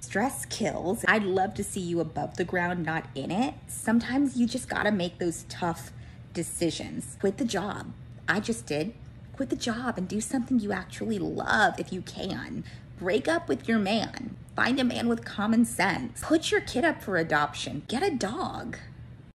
Stress kills. I'd love to see you above the ground, not in it. Sometimes you just gotta make those tough decisions. Quit the job. I just did. Quit the job and do something you actually love if you can. Break up with your man. Find a man with common sense. Put your kid up for adoption. Get a dog.